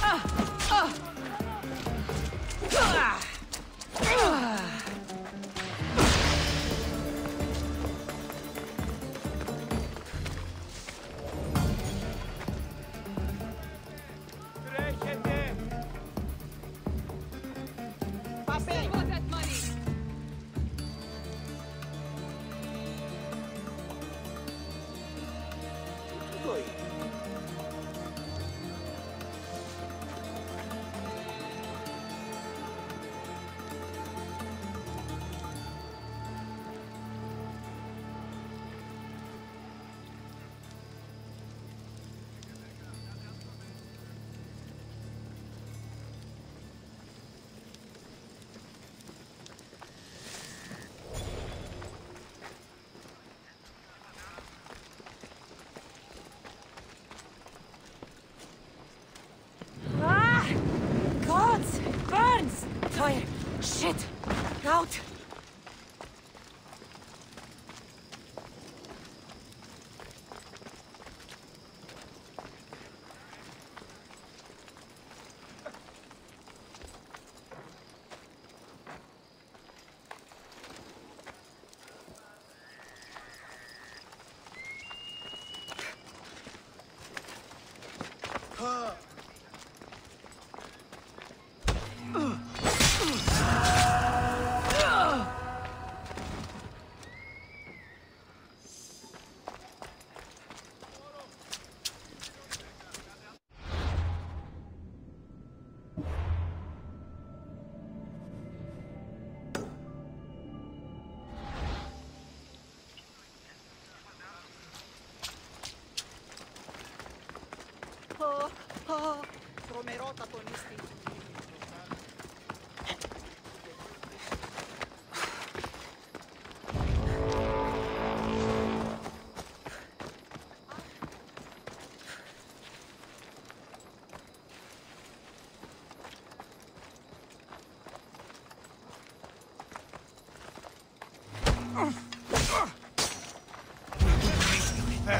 I Feuer. Shit. Raut.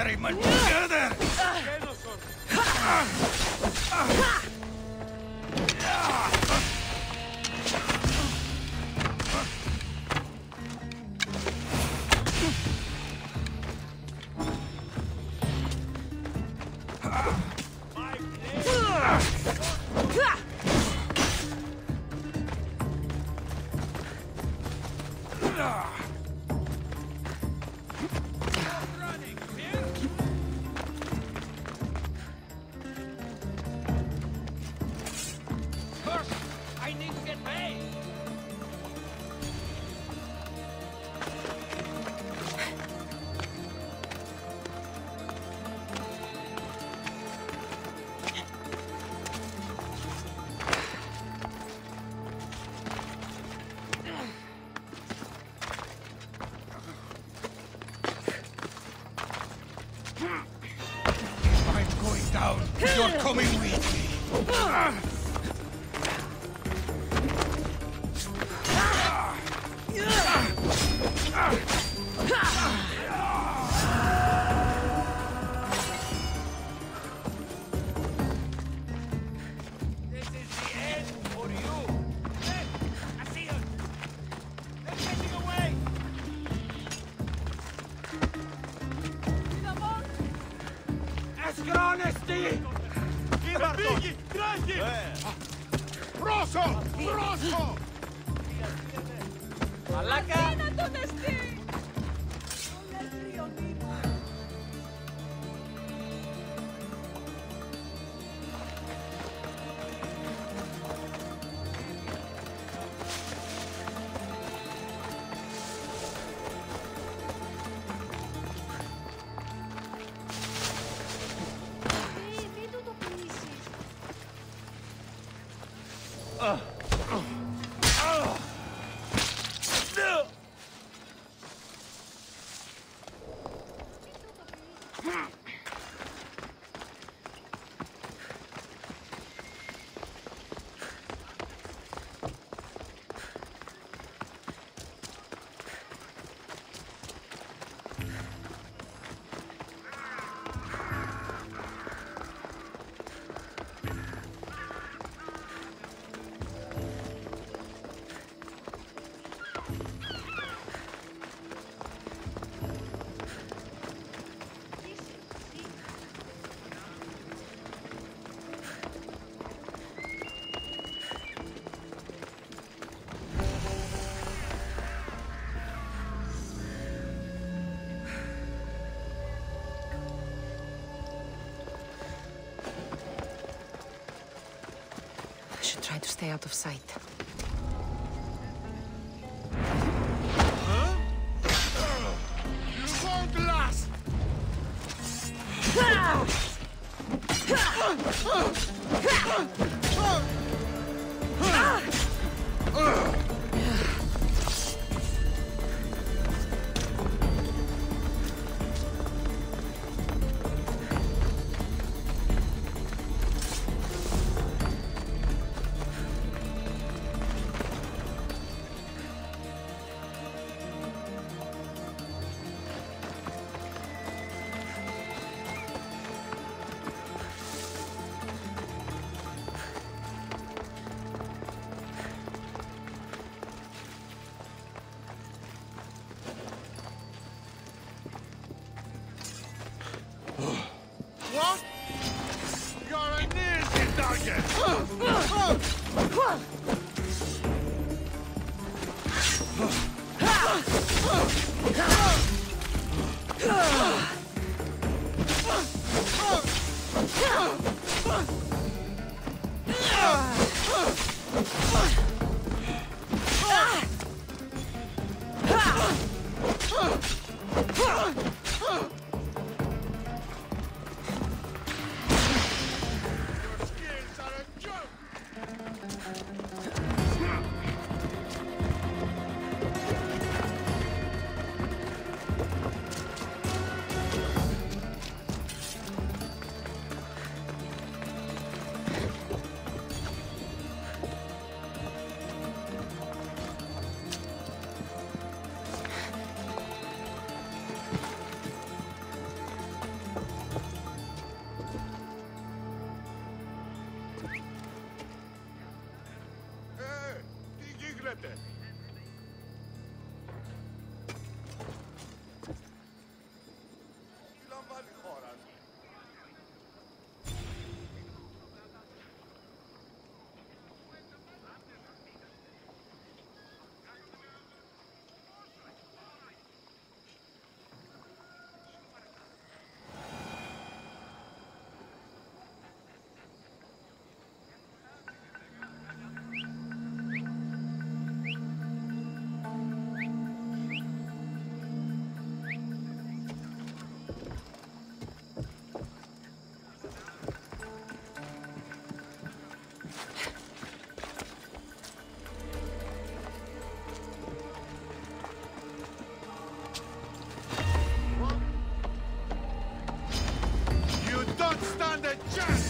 Harriman together! honesty! Φύγει! Τρέχει! Πρόσω! Πρόσω! Μαλάκα! Ένα τον εστί! stay out of sight. Ah! Action!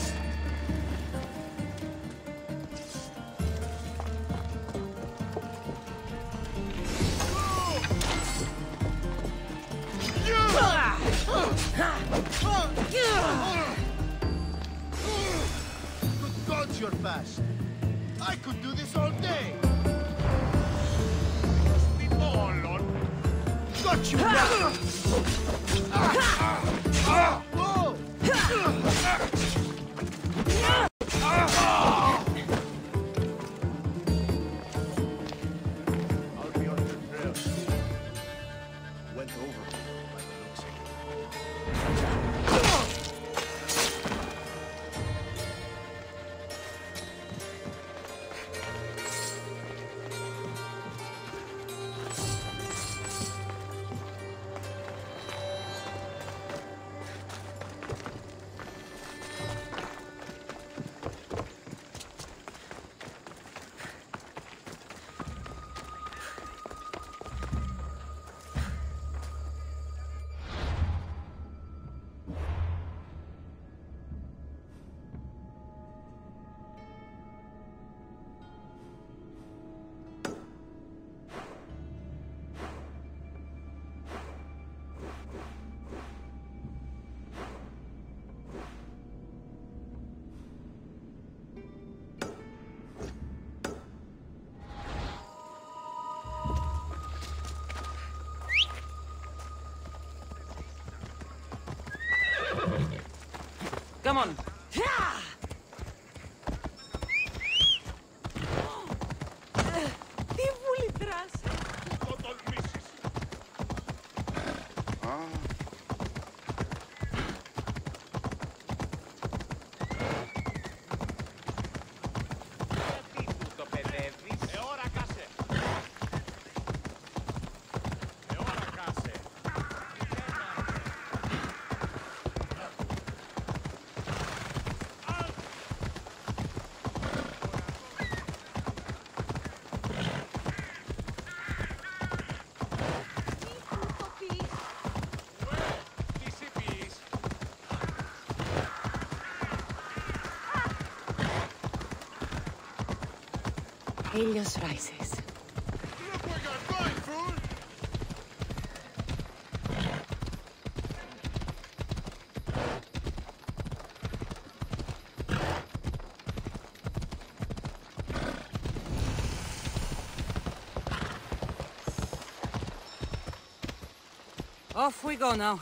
Come on. Helios rises. Off we go now.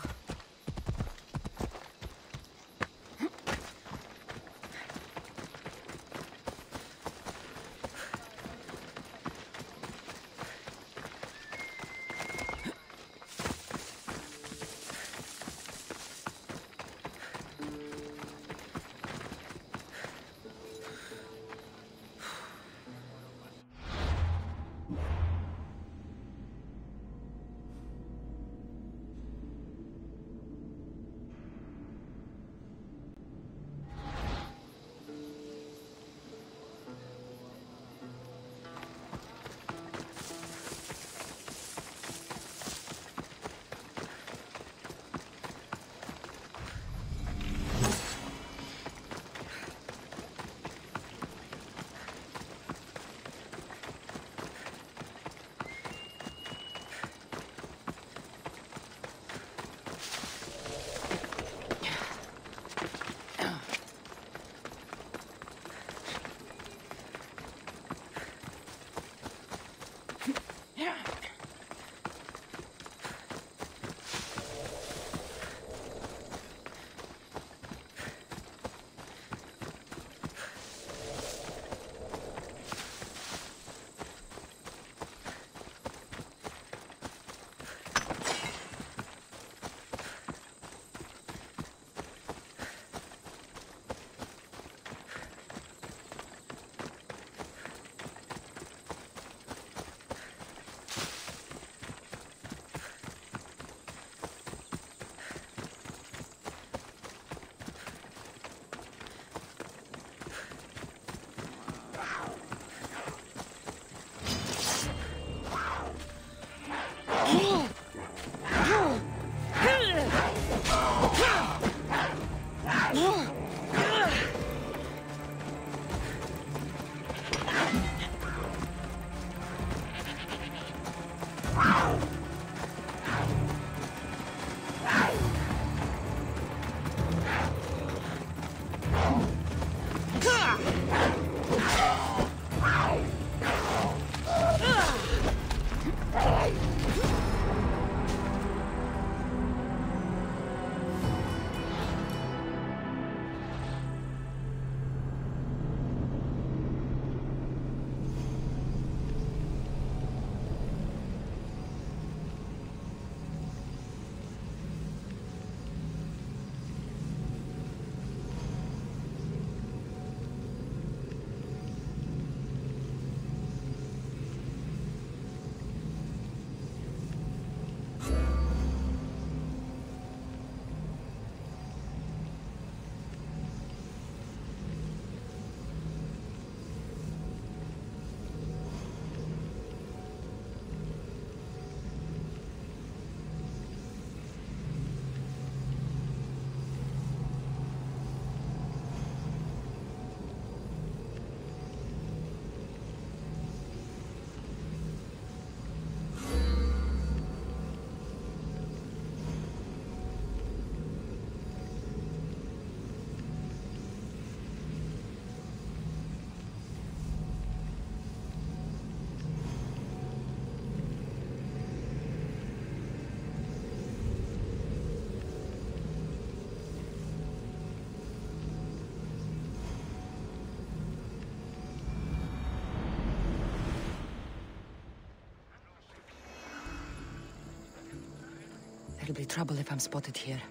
It'll be trouble if I'm spotted here.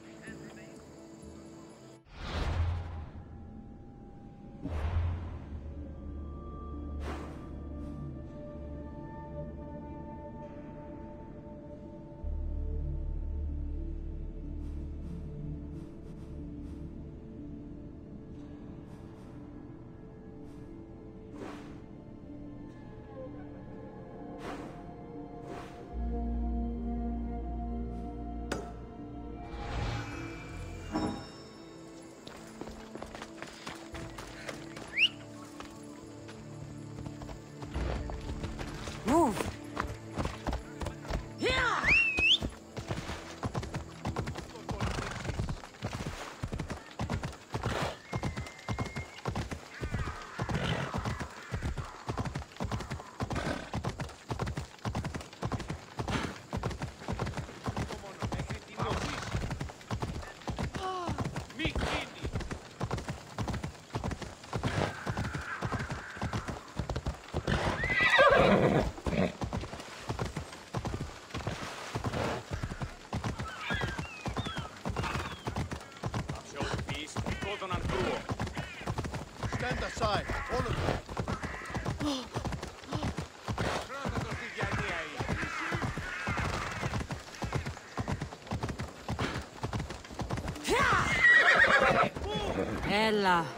Bella.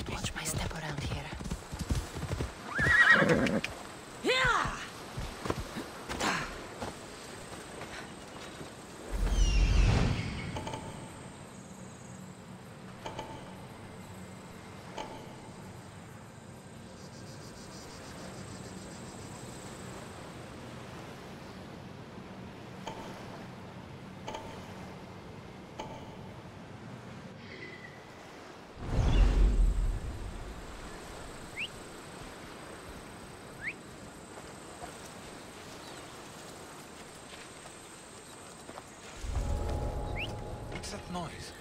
situación. that noise?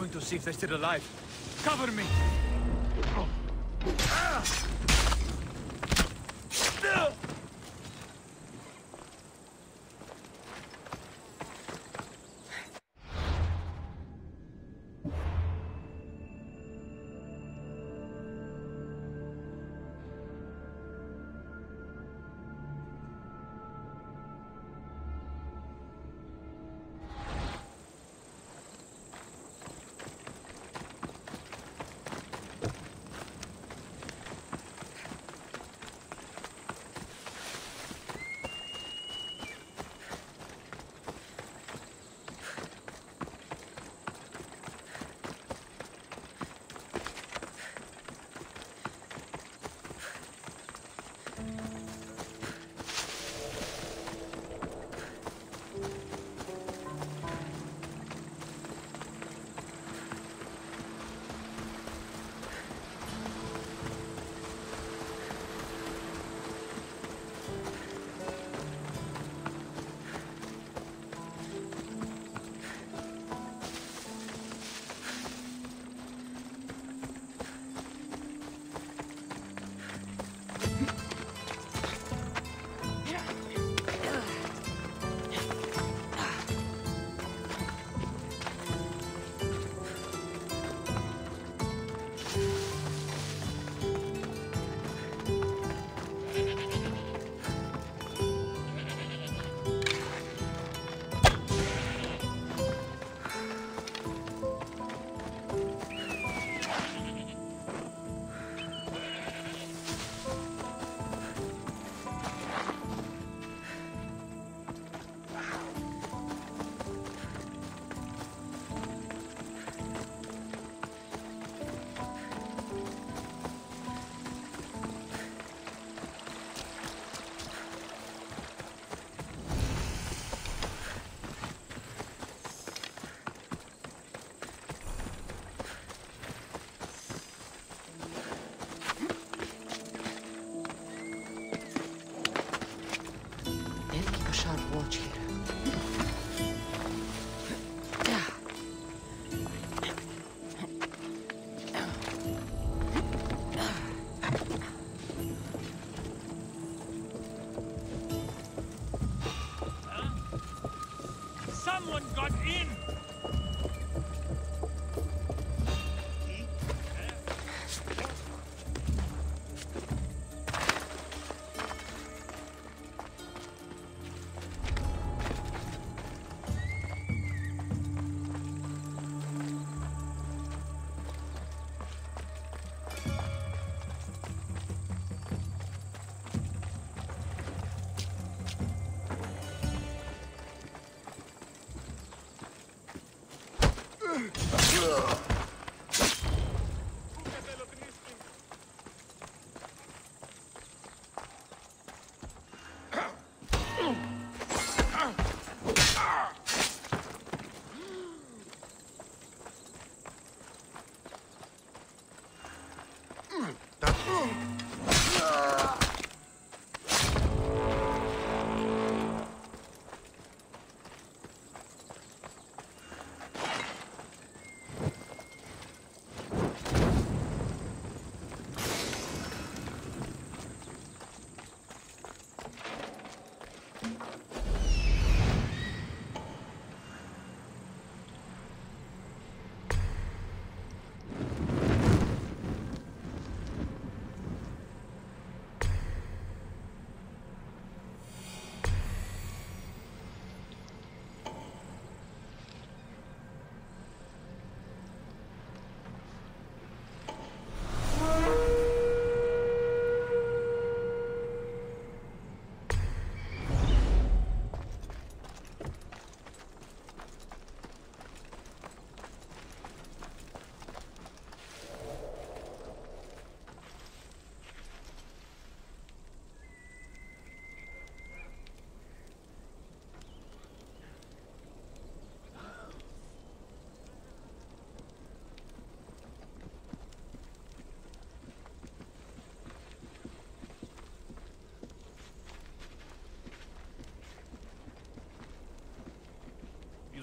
Going to see if they're still alive. Cover me!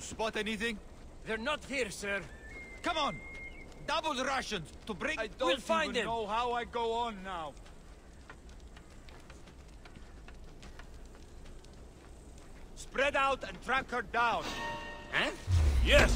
Spot anything? They're not here, sir. Come on! Double the Russians to break. I don't We'll find even him. know how I go on now. Spread out and track her down. Huh? Yes.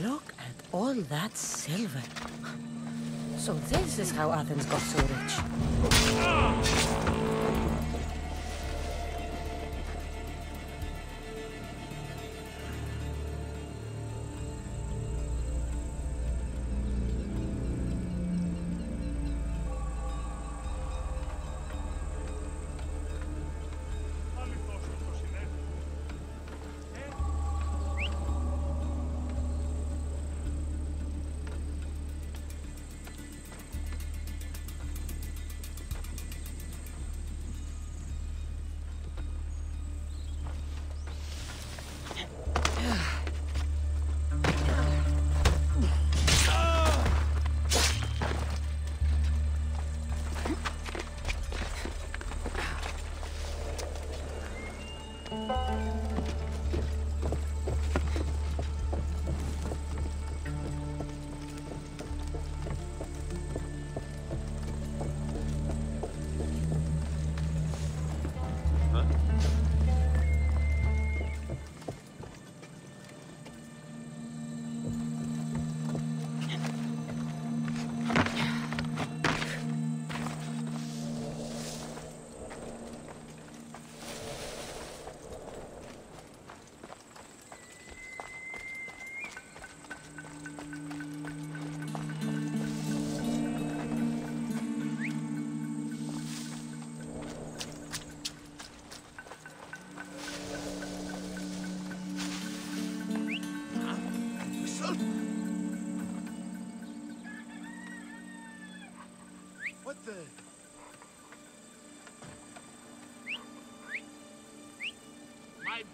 Look at all that silver. So this is how Athens got so rich.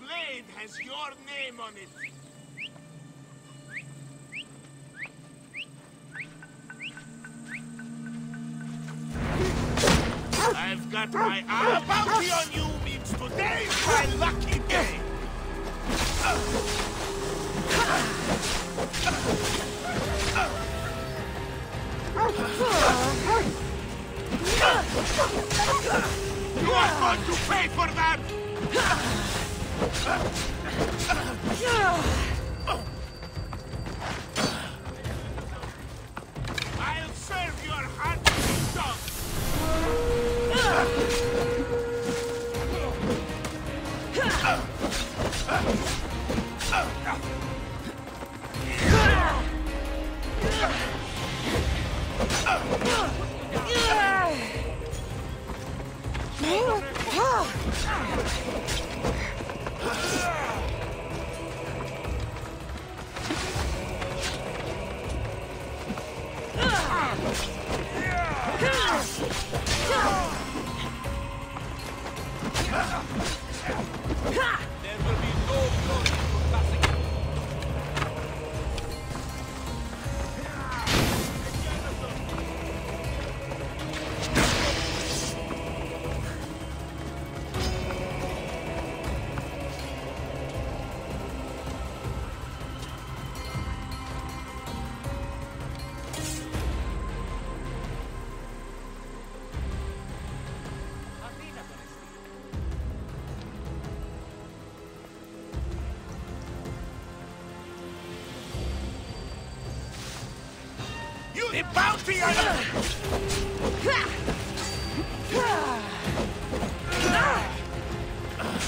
Blade has your name on it. I've got my eye. Bounty on you means today's my lucky serve your hot dog.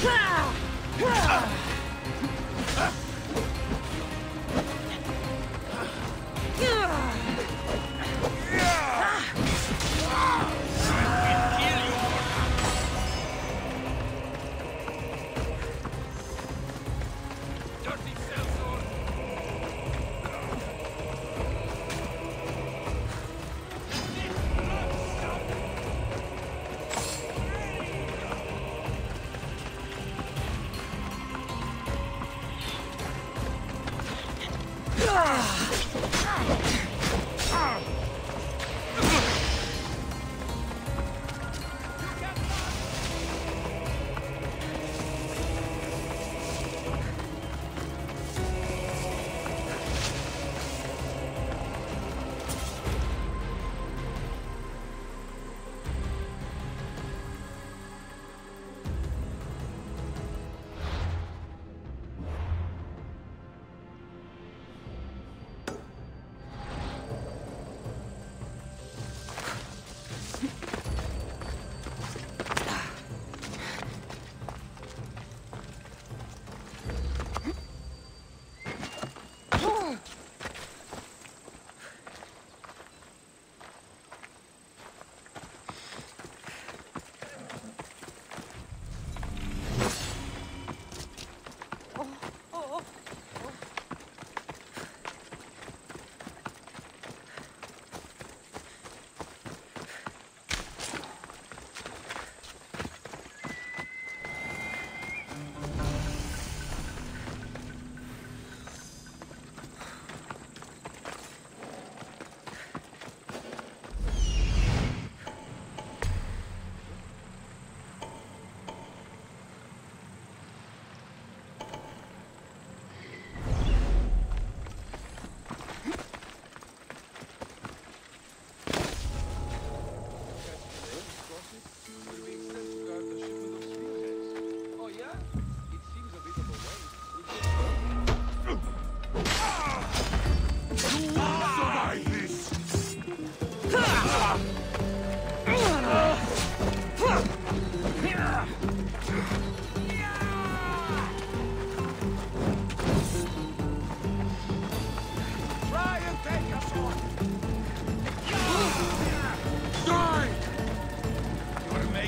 Dirty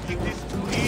making this too easy.